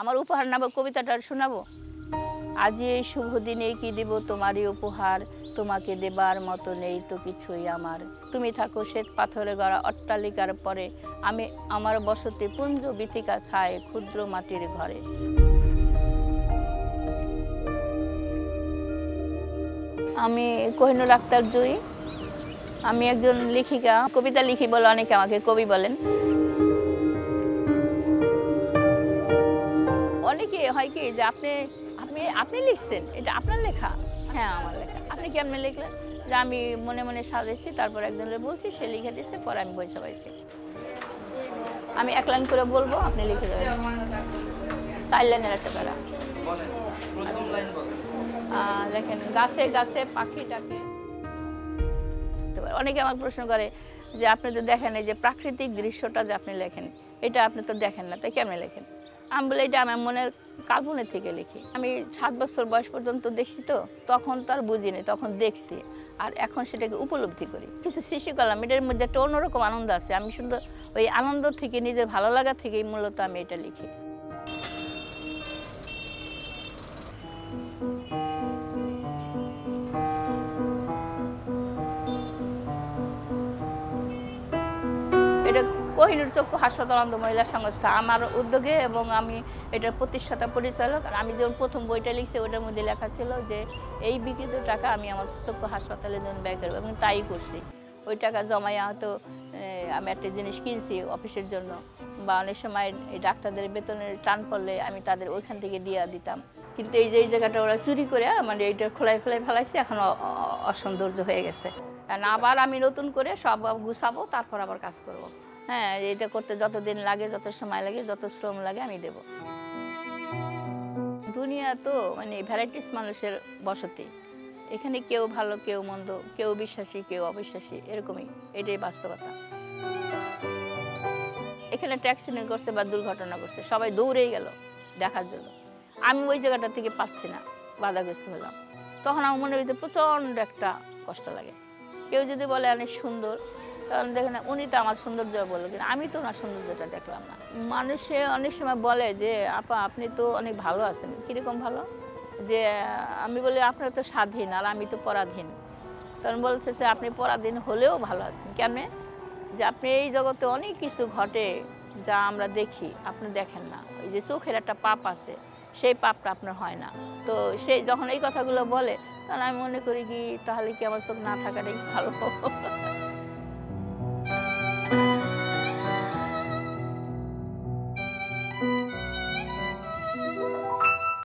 আমার উপহার নেব কবিতাটা শোনাবো? আজ এই শুভ দিনে কি দেব তোমারই উপহার? তোমাকে দেবার মতো নেই তো কিছুই আমার। তুমি থাকো শ্বেত পাথরে গড়া অট্টালিকার পরে। আমি আমার বসতি পুঞ্জ বিথিকা ছায় ক্ষুদ্র মাটির ঘরে। আমি কোহিনুর আক্তার জয়ী। আমি একজন লেখিকা। কবিতা লিখি বলে অনেকে আমাকে কবি বলেন। অনেকে হয় কি যে আপনি আপনি আপনি লিখছেন এটা আপনার লেখা? হ্যাঁ আমার লেখা। আপনি কেমনে লিখলেন? যে আমি মনে মনে সাজাইছি তারপর একজনের বলছি সে লিখে দিচ্ছে পরে আমি বইসা পাইছি। আমি এক লাইন করে বলব আপনি লিখে দেবেন। চার লাইনের একটা আহ, লেখেন গাছে গাছে পাখি ডাকে অনেকে আমার প্রশ্ন করে যে আপনি তো দেখেন এই যে প্রাকৃতিক দৃশ্যটা যে আপনি লেখেন এটা আপনি তো দেখেন না তাই কেমনে লেখেন? আমি বলে, এটা আমার মনের কাল্পনে থেকে লিখি। আমি সাত বছর বয়স পর্যন্ত দেখছি তো, তখন তো আর বুঝিনি, তখন দেখছি। আর এখন সেটাকে উপলব্ধি করি। কিছু সৃষ্টি করলাম এটার মধ্যে একটা অন্যরকম আনন্দ আছে। আমি শুধু ওই আনন্দ থেকে, নিজের ভালো লাগা থেকেই মূলত আমি এটা লিখি। এটা কোহিনুর চক্ষু হাসপাতাল অন্ধ মহিলা সংস্থা। আমার উদ্যোগে এবং আমি এটার প্রতিষ্ঠাতা পরিচালক, আর আমি যখন প্রথম বইটা লিখছি, ওটার মধ্যে লেখা ছিল যে, এই বিকৃত টাকা আমি আমার চক্ষু হাসপাতালের জন্য ব্যয় করব। এবং তাই করছি। ওই টাকা জমাইয়া হয়তো আমি একটা জিনিস কিনছি অফিসের জন্য, বা অনেক সময় এই ডাক্তারদের বেতনের টান পড়লে আমি তাদের ওইখান থেকে দিয়ে দিতাম। কিন্তু এই যে, এই জায়গাটা ওরা চুরি করে মানে এইটা খোলাই ফেলাই ফেলাইছে, এখন অসৌন্দর্য হয়ে গেছে। আবার আমি নতুন করে সব গুছাবো, তারপর আবার কাজ করব। হ্যাঁ এটা করতে যতদিন লাগে, যত সময় লাগে, যত শ্রম লাগে, আমি দেব। দুনিয়া তো মানে ভ্যারাইটিস মানুষের বসতি। এখানে কেউ ভালো, কেউ মন্দ, কেউ বিশ্বাসী, কেউ অবিশ্বাসী, এরকমই। এটাই বাস্তবতা। এখানে অ্যাক্সিডেন্ট করছে বা দুর্ঘটনা করছে সবাই দৌড়েই গেল দেখার জন্য। আমি ওই জায়গাটা থেকে পাচ্ছি না, বাধাগ্রস্ত হলাম। তখন আমার মনে হইতে প্রচণ্ড একটা কষ্ট লাগে। কেউ যদি বলে অনেক সুন্দর তখন দেখেন উনি তো আমার সৌন্দর্য বলল কিন্তু আমি তো ওনার সৌন্দর্যটা দেখলাম না। মানুষে অনেক সময় বলে যে, আপা, আপনি তো অনেক ভালো আছেন। কীরকম ভালো? যে, আমি বলি, আপনার তো স্বাধীন, আর আমি তো পরাধীন। তখন বলতেছে, আপনি পরাধীন হলেও ভালো আছেন। কেন? যে, আপনি এই জগতে অনেক কিছু ঘটে যা আমরা দেখি, আপনি দেখেন না। ওই যে, চোখের একটা পাপ আছে, সেই পাপটা আপনার হয় না। তো সেই যখন এই কথাগুলো বলে, তখন আমি মনে করি কি, তাহলে কি আমার চোখ না থাকাটাই ভালো?